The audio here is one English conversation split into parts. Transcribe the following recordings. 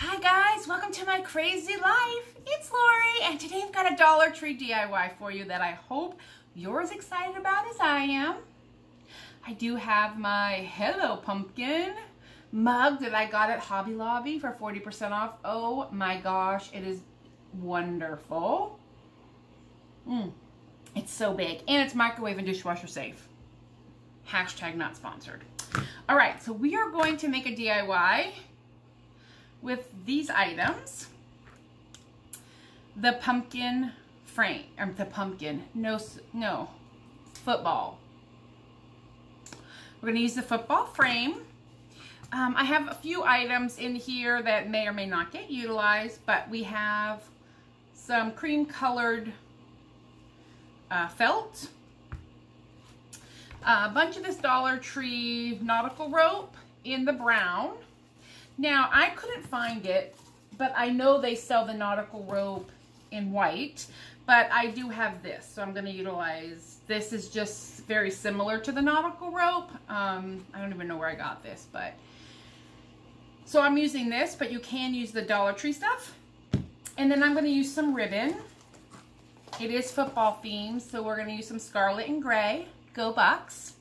Hi guys, welcome to my crazy life. It's Lori and today I've got a Dollar Tree DIY for you that I hope you're as excited about as I am. I do have my Hello Pumpkin mug that I got at Hobby Lobby for 40% off. Oh my gosh, it is wonderful. Mm, it's so big and it's microwave and dishwasher safe. Hashtag not sponsored. All right, so we are going to make a DIY with these items. The pumpkin frame, or the pumpkin, no, no, football. We're gonna use the football frame. Um, I have a few items in here that may or may not get utilized, but we have some cream colored uh, felt, a bunch of this Dollar Tree nautical rope in the brown, now, I couldn't find it, but I know they sell the nautical rope in white, but I do have this, so I'm going to utilize, this is just very similar to the nautical rope. Um, I don't even know where I got this, but, so I'm using this, but you can use the Dollar Tree stuff. And then I'm going to use some ribbon. It is football themed, so we're going to use some scarlet and gray. Go Bucks.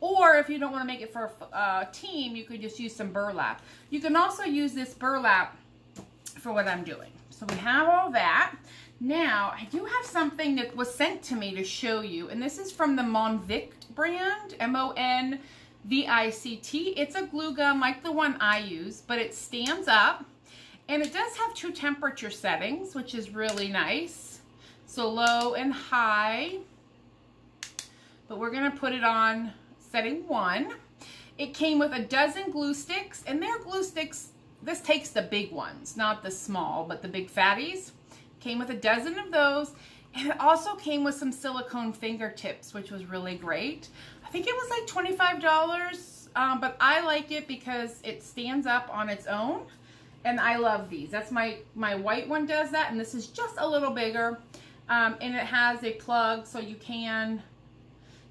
Or if you don't want to make it for a uh, team, you could just use some burlap. You can also use this burlap for what I'm doing. So we have all that. Now, I do have something that was sent to me to show you, and this is from the Monvict brand, M-O-N-V-I-C-T. It's a glue gun like the one I use, but it stands up, and it does have two temperature settings, which is really nice. So low and high, but we're gonna put it on setting one. It came with a dozen glue sticks, and their glue sticks, this takes the big ones, not the small, but the big fatties. Came with a dozen of those, and it also came with some silicone fingertips, which was really great. I think it was like $25, um, but I like it because it stands up on its own, and I love these. That's my, my white one does that, and this is just a little bigger, um, and it has a plug so you can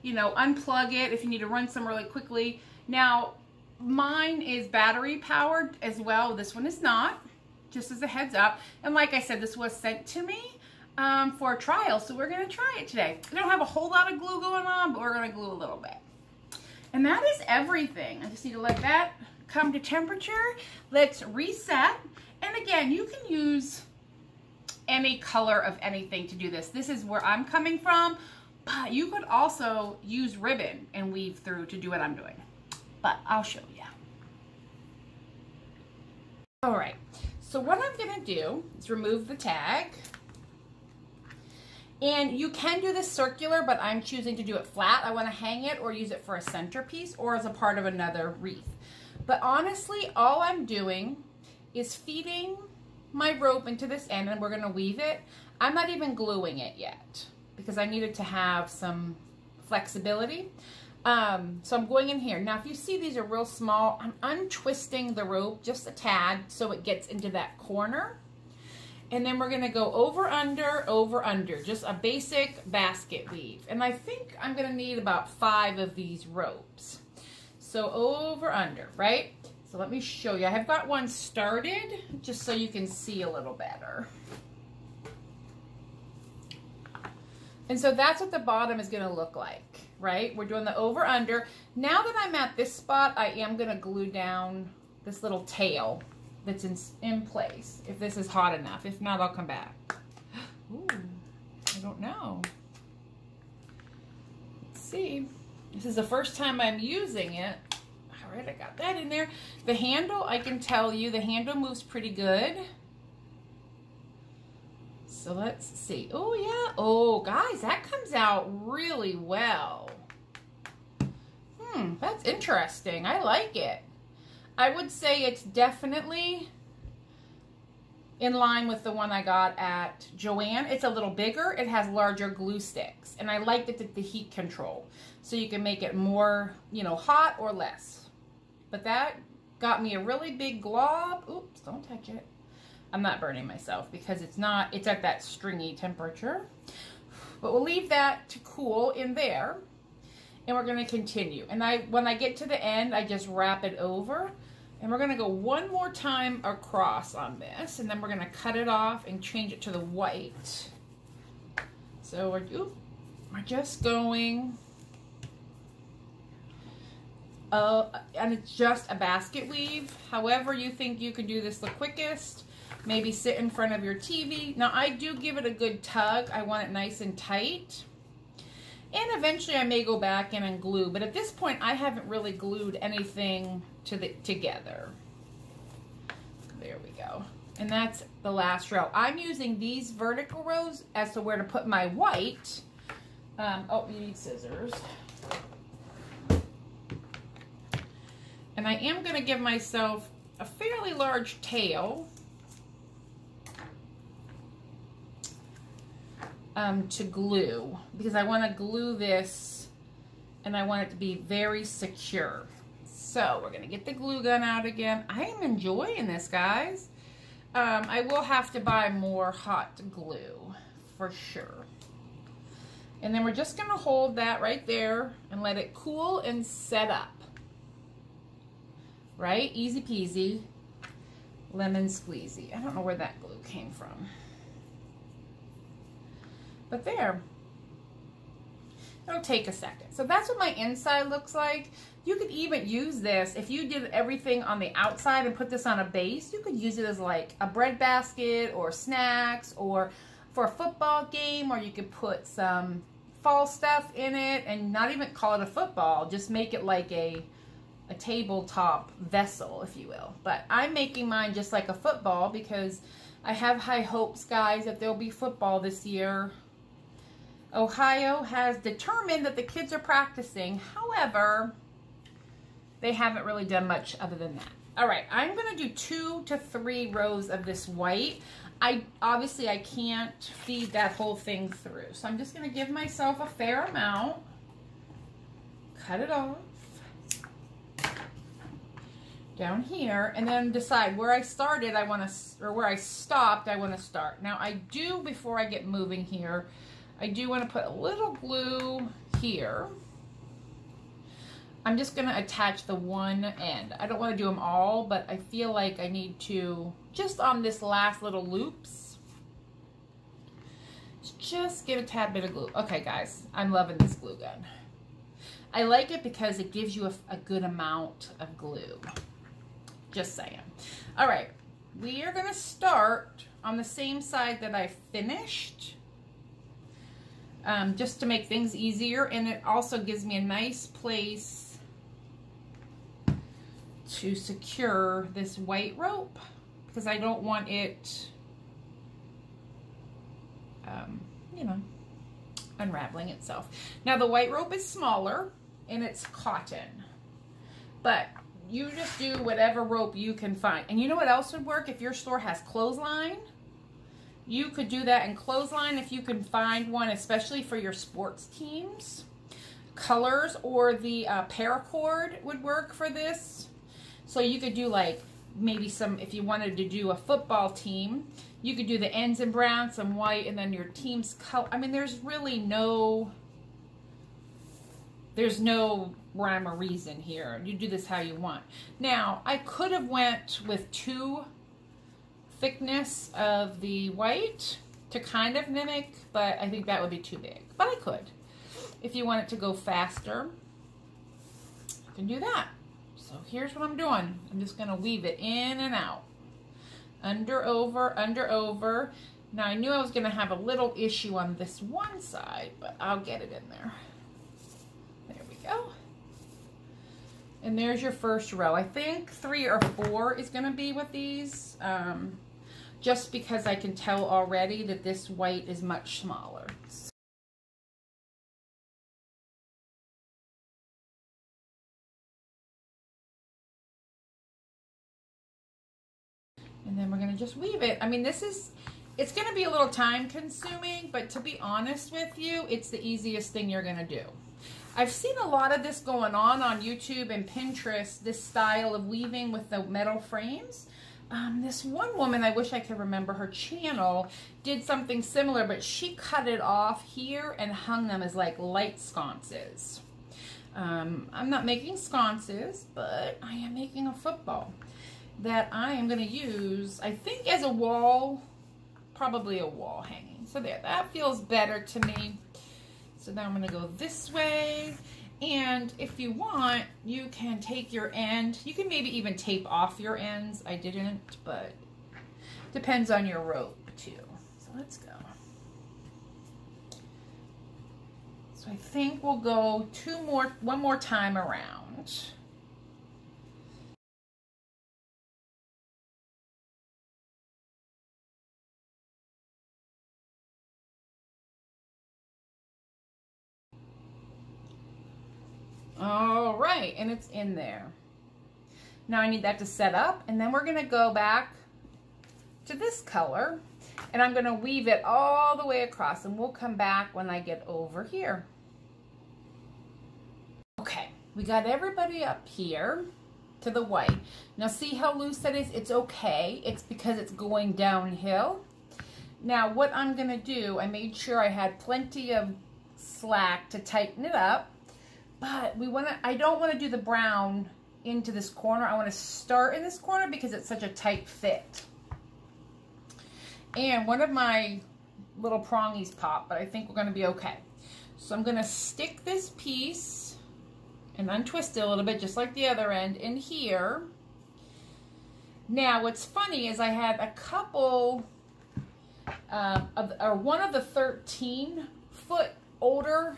you know, unplug it if you need to run some really quickly. Now, mine is battery powered as well. This one is not, just as a heads up. And like I said, this was sent to me um, for a trial, so we're gonna try it today. I don't have a whole lot of glue going on, but we're gonna glue a little bit. And that is everything. I just need to let that come to temperature. Let's reset. And again, you can use any color of anything to do this. This is where I'm coming from. But you could also use ribbon and weave through to do what I'm doing. But I'll show you. All right, so what I'm gonna do is remove the tag. And you can do this circular, but I'm choosing to do it flat. I wanna hang it or use it for a centerpiece or as a part of another wreath. But honestly, all I'm doing is feeding my rope into this end and we're gonna weave it. I'm not even gluing it yet because I needed to have some flexibility. Um, so I'm going in here. Now, if you see these are real small, I'm untwisting the rope just a tad so it gets into that corner. And then we're gonna go over, under, over, under, just a basic basket weave. And I think I'm gonna need about five of these ropes. So over, under, right? So let me show you. I have got one started just so you can see a little better. And so that's what the bottom is gonna look like, right? We're doing the over under. Now that I'm at this spot, I am gonna glue down this little tail that's in, in place, if this is hot enough. If not, I'll come back. Ooh, I don't know. Let's see. This is the first time I'm using it. All right, I got that in there. The handle, I can tell you, the handle moves pretty good. So let's see. Oh, yeah. Oh, guys, that comes out really well. Hmm, that's interesting. I like it. I would say it's definitely in line with the one I got at Joann. It's a little bigger. It has larger glue sticks. And I like the, the heat control. So you can make it more, you know, hot or less. But that got me a really big glob. Oops, don't touch it. I'm not burning myself because it's not, it's at that stringy temperature. But we'll leave that to cool in there and we're gonna continue. And I, when I get to the end, I just wrap it over And we're gonna go one more time across on this, and then we're gonna cut it off and change it to the white. So we're, ooh, we're just going, uh, and it's just a basket weave. However you think you can do this the quickest, maybe sit in front of your TV. Now I do give it a good tug. I want it nice and tight. And eventually I may go back in and glue, but at this point I haven't really glued anything to the together. There we go. And that's the last row. I'm using these vertical rows as to where to put my white. Um, oh, you need scissors. And I am going to give myself a fairly large tail um, to glue because I want to glue this and I want it to be very secure. So we're going to get the glue gun out again. I am enjoying this, guys. Um, I will have to buy more hot glue for sure. And then we're just going to hold that right there and let it cool and set up. Right? Easy peasy. Lemon squeezy. I don't know where that glue came from. But there. It'll take a second. So that's what my inside looks like. You could even use this, if you did everything on the outside and put this on a base, you could use it as like a bread basket or snacks or for a football game or you could put some fall stuff in it and not even call it a football. Just make it like a, a tabletop vessel, if you will. But I'm making mine just like a football because I have high hopes, guys, that there'll be football this year. Ohio has determined that the kids are practicing. However, they haven't really done much other than that. All right, I'm going to do two to three rows of this white. I Obviously, I can't feed that whole thing through. So I'm just going to give myself a fair amount. Cut it off. Down here. And then decide where I started, I want to, or where I stopped, I want to start. Now, I do, before I get moving here, I do want to put a little glue here. I'm just going to attach the one end. I don't want to do them all, but I feel like I need to, just on this last little loops, just get a tad bit of glue. Okay, guys, I'm loving this glue gun. I like it because it gives you a, a good amount of glue. Just saying. All right, we are going to start on the same side that I finished um, just to make things easier. And it also gives me a nice place to secure this white rope because I don't want it, um, you know, unraveling itself. Now the white rope is smaller and it's cotton, but you just do whatever rope you can find. And you know what else would work if your store has clothesline? You could do that in clothesline if you can find one, especially for your sports teams. Colors or the uh, paracord would work for this. So you could do like maybe some, if you wanted to do a football team, you could do the ends in brown, some white, and then your team's color. I mean, there's really no, there's no rhyme or reason here. You do this how you want. Now, I could have went with two thickness of the white to kind of mimic, but I think that would be too big. But I could. If you want it to go faster, you can do that. So here's what I'm doing. I'm just going to weave it in and out. Under, over, under, over. Now I knew I was going to have a little issue on this one side, but I'll get it in there. There we go. And there's your first row. I think three or four is going to be with these. Um, just because I can tell already that this white is much smaller. And then we're going to just weave it. I mean, this is, it's going to be a little time consuming, but to be honest with you, it's the easiest thing you're going to do. I've seen a lot of this going on on YouTube and Pinterest, this style of weaving with the metal frames um, this one woman, I wish I could remember her channel, did something similar, but she cut it off here and hung them as like light sconces. Um, I'm not making sconces, but I am making a football that I am going to use, I think as a wall, probably a wall hanging. So there, that feels better to me. So now I'm going to go this way. And if you want, you can take your end. You can maybe even tape off your ends. I didn't, but depends on your rope too. So let's go. So I think we'll go two more, one more time around. All right, and it's in there. Now I need that to set up, and then we're gonna go back to this color, and I'm gonna weave it all the way across, and we'll come back when I get over here. Okay, we got everybody up here to the white. Now see how loose that is? It's okay. It's because it's going downhill. Now what I'm gonna do, I made sure I had plenty of slack to tighten it up but we want to, I don't want to do the brown into this corner. I want to start in this corner because it's such a tight fit. And one of my little prongies pop, but I think we're going to be okay. So I'm going to stick this piece and untwist it a little bit, just like the other end, in here. Now, what's funny is I have a couple, uh, of, or one of the 13 foot older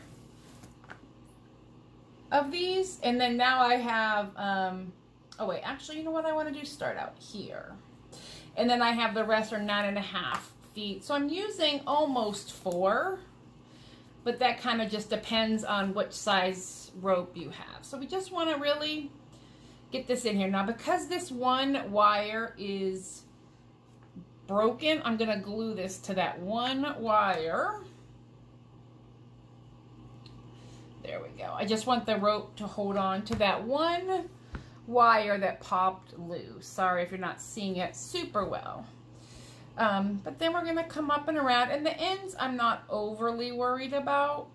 of these. And then now I have, um, oh wait, actually, you know what I want to do? Start out here. And then I have the rest are nine and a half feet. So I'm using almost four, but that kind of just depends on which size rope you have. So we just want to really get this in here. Now, because this one wire is broken, I'm going to glue this to that one wire. There we go. I just want the rope to hold on to that one wire that popped loose. Sorry if you're not seeing it super well. Um, but then we're going to come up and around. And the ends I'm not overly worried about.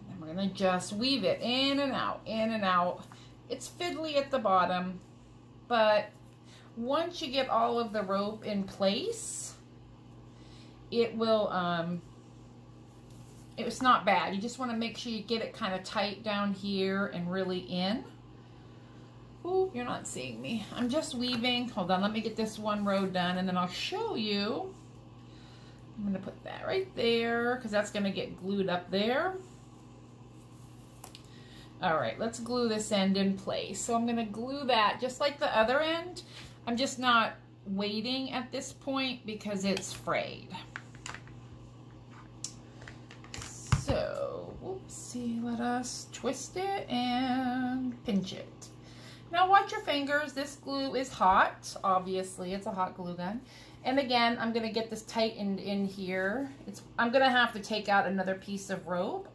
And then we're going to just weave it in and out, in and out. It's fiddly at the bottom. But once you get all of the rope in place, it will um, it's not bad. You just want to make sure you get it kind of tight down here and really in. Ooh, you're not seeing me. I'm just weaving. Hold on, let me get this one row done and then I'll show you. I'm going to put that right there because that's going to get glued up there. All right, let's glue this end in place. So I'm going to glue that just like the other end. I'm just not waiting at this point because it's frayed. So, whoopsie, let us twist it and pinch it. Now watch your fingers. This glue is hot. Obviously, it's a hot glue gun. And again, I'm going to get this tightened in here. It's I'm going to have to take out another piece of rope,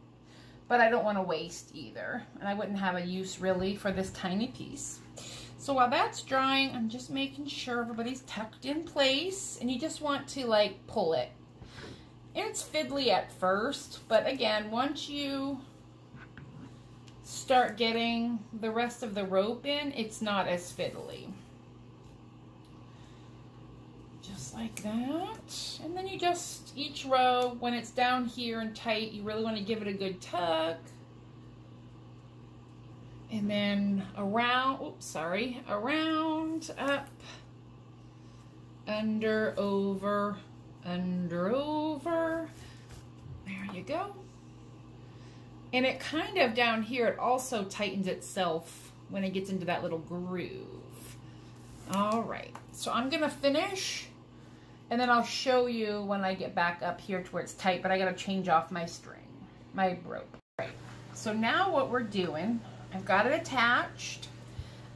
but I don't want to waste either. And I wouldn't have a use really for this tiny piece. So while that's drying, I'm just making sure everybody's tucked in place. And you just want to like pull it it's fiddly at first, but again, once you start getting the rest of the rope in, it's not as fiddly. Just like that. And then you just, each row, when it's down here and tight, you really want to give it a good tug. And then around, oops, sorry, around, up, under, over, under over. There you go. And it kind of down here, it also tightens itself when it gets into that little groove. All right, so I'm gonna finish and then I'll show you when I get back up here to where it's tight, but I gotta change off my string, my rope. Right, so now what we're doing, I've got it attached.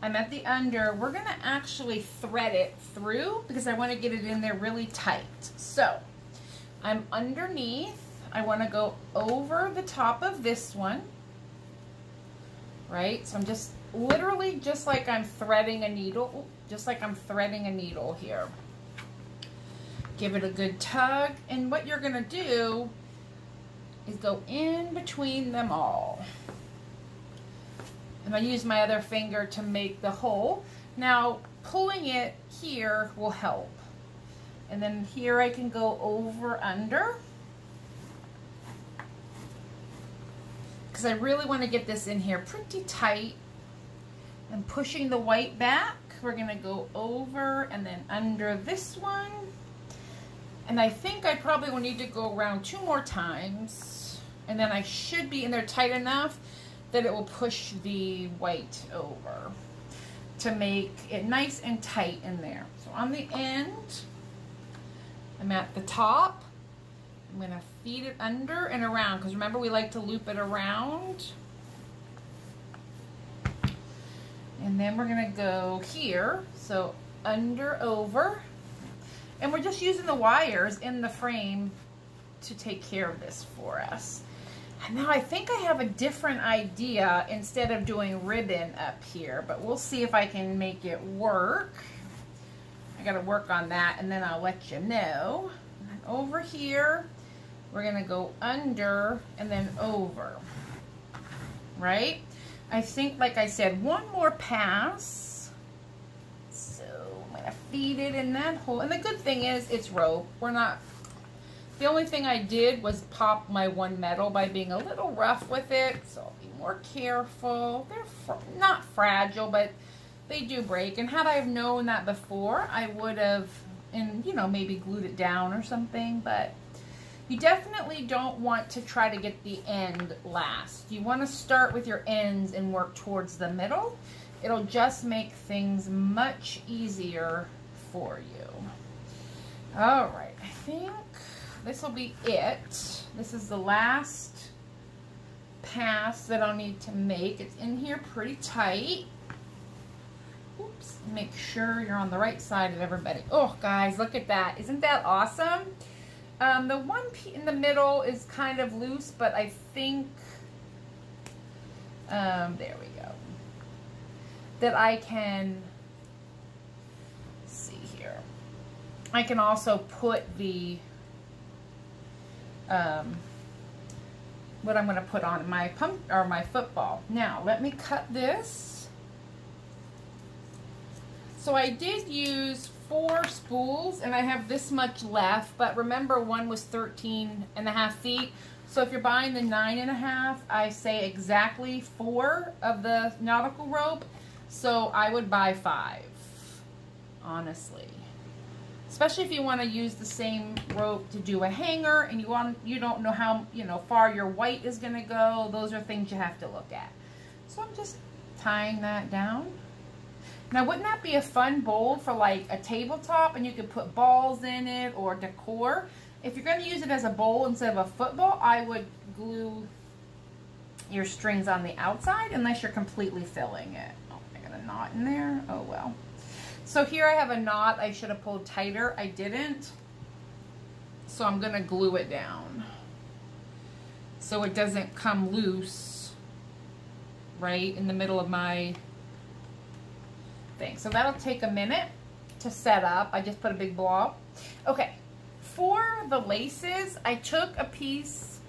I'm at the under. We're going to actually thread it through because I want to get it in there really tight. So I'm underneath. I want to go over the top of this one. Right? So I'm just literally just like I'm threading a needle. Just like I'm threading a needle here. Give it a good tug. And what you're going to do is go in between them all. And I use my other finger to make the hole. Now, pulling it here will help. And then here I can go over under. Because I really want to get this in here pretty tight. And pushing the white back, we're going to go over and then under this one. And I think I probably will need to go around two more times. And then I should be in there tight enough that it will push the white over to make it nice and tight in there. So on the end, I'm at the top. I'm to feed it under and around because remember we like to loop it around. And then we're to go here. So under, over. And we're just using the wires in the frame to take care of this for us. Now I think I have a different idea instead of doing ribbon up here, but we'll see if I can make it work. I got to work on that and then I'll let you know. And over here, we're going to go under and then over, right? I think, like I said, one more pass. So I'm to feed it in that hole. And the good thing is it's rope. We're not, the only thing I did was pop my one metal by being a little rough with it. So I'll be more careful. They're not fragile, but they do break. And had I known that before, I would have, and you know, maybe glued it down or something, but you definitely don't want to try to get the end last. You want to start with your ends and work towards the middle. It'll just make things much easier for you. All right, I think this will be it. This is the last pass that I'll need to make. It's in here pretty tight. Oops, make sure you're on the right side of everybody. Oh, guys, look at that. Isn't that awesome? Um, the one in the middle is kind of loose, but I think, um, there we go, that I can, see here, I can also put the, um, what I'm going to put on my pump or my football. Now, let me cut this. So I did use four spools and I have this much left, but remember one was 13 and a half feet. So if you're buying the nine and a half, I say exactly four of the nautical rope. So I would buy five, honestly. Especially if you want to use the same rope to do a hanger and you want you don't know how you know far your white is going to go. Those are things you have to look at. So I'm just tying that down. Now, wouldn't that be a fun bowl for like a tabletop and you could put balls in it or decor? If you're going to use it as a bowl instead of a football, I would glue your strings on the outside unless you're completely filling it. Oh, I got a knot in there. Oh, well. So here I have a knot I should have pulled tighter. I didn't. So I'm going to glue it down so it doesn't come loose right in the middle of my thing. So that'll take a minute to set up. I just put a big blob. Okay, for the laces, I took a piece,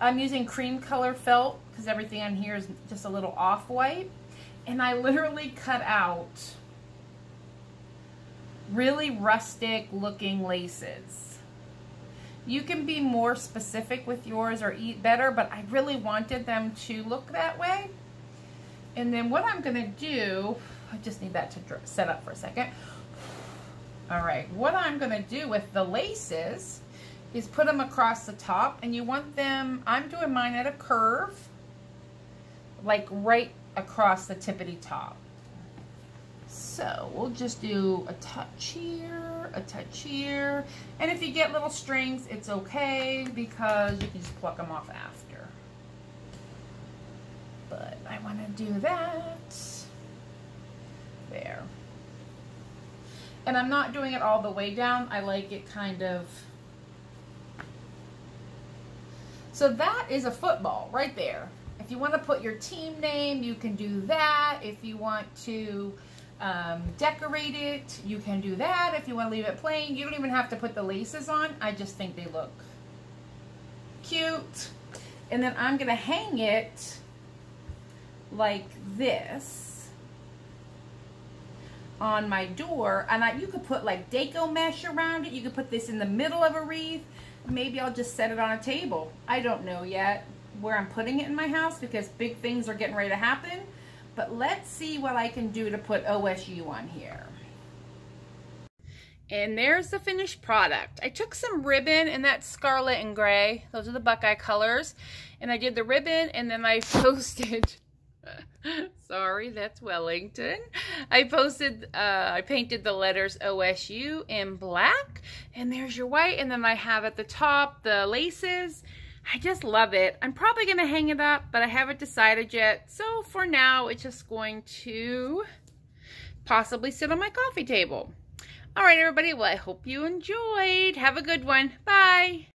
I'm using cream color felt because everything on here is just a little off-white. And I literally cut out really rustic looking laces. You can be more specific with yours or eat better, but I really wanted them to look that way. And then what I'm gonna do I just need that to set up for a second. All right, what I'm gonna do with the laces is put them across the top and you want them, I'm doing mine at a curve, like right across the tippity top. So we'll just do a touch here, a touch here. And if you get little strings, it's okay because you can just pluck them off after. But I wanna do that there. And I'm not doing it all the way down. I like it kind of... So that is a football right there. If you want to put your team name, you can do that. If you want to um, decorate it, you can do that. If you want to leave it plain, you don't even have to put the laces on. I just think they look cute. And then I'm going to hang it like this on my door and I, you could put like deco mesh around it. You could put this in the middle of a wreath. Maybe I'll just set it on a table. I don't know yet where I'm putting it in my house because big things are getting ready to happen. But let's see what I can do to put OSU on here. And there's the finished product. I took some ribbon and that's scarlet and gray. Those are the Buckeye colors. And I did the ribbon and then I posted Sorry, that's Wellington. I posted, uh, I painted the letters OSU in black. And there's your white. And then I have at the top the laces. I just love it. I'm probably going to hang it up, but I haven't decided yet. So for now, it's just going to possibly sit on my coffee table. All right, everybody. Well, I hope you enjoyed. Have a good one. Bye.